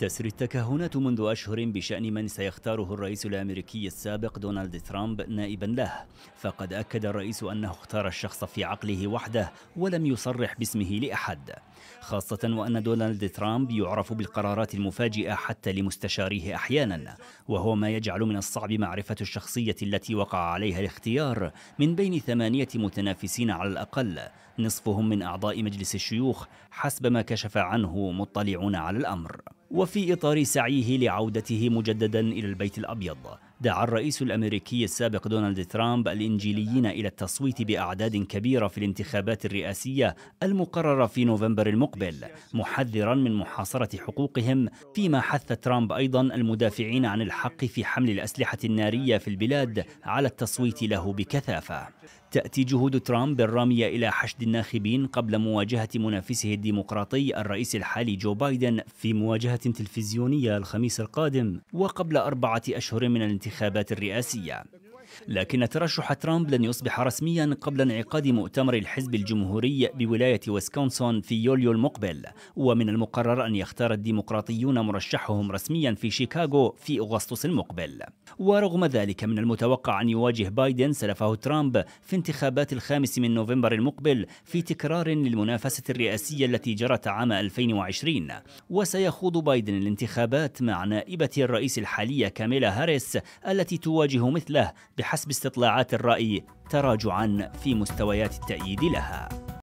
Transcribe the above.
تسري التكهنات منذ أشهر بشأن من سيختاره الرئيس الأمريكي السابق دونالد ترامب نائبا له. فقد أكد الرئيس أنه اختار الشخص في عقله وحده ولم يصرح باسمه لأحد. خاصة وأن دونالد ترامب يعرف بالقرارات المفاجئة حتى لمستشاريه أحيانا وهو ما يجعل من الصعب معرفة الشخصية التي وقع عليها الاختيار من بين ثمانية متنافسين على الأقل نصفهم من أعضاء مجلس الشيوخ حسب ما كشف عنه مطلعون على الأمر. وفي إطار سعيه لعودته مجددا إلى البيت الأبيض. دعا الرئيس الأمريكي السابق دونالد ترامب الإنجيليين إلى التصويت بأعداد كبيرة في الانتخابات الرئاسية المقررة في نوفمبر المقبل محذرا من محاصرة حقوقهم فيما حث ترامب أيضا المدافعين عن الحق في حمل الأسلحة النارية في البلاد على التصويت له بكثافة. تأتي جهود ترامب الرامية إلى حشد الناخبين قبل مواجهة منافسه الديمقراطي الرئيس الحالي جو بايدن في مواجهة تلفزيونية الخميس القادم وقبل أربعة أشهر من الانتخابات الرئاسية. لكن ترشح ترامب لن يصبح رسميا قبل انعقاد مؤتمر الحزب الجمهوري بولاية ويسكونسون في يوليو المقبل. ومن المقرر أن يختار الديمقراطيون مرشحهم رسميا في شيكاغو في أغسطس المقبل. ورغم ذلك من المتوقع أن يواجه بايدن سلفه ترامب في انتخابات الخامس من نوفمبر المقبل في تكرار للمنافسة الرئاسية التي جرت عام 2020 وسيخوض بايدن الانتخابات مع نائبة الرئيس الحالية كاميلا هاريس التي تواجه مثله بحسب استطلاعات الرأي تراجعا في مستويات التأييد لها.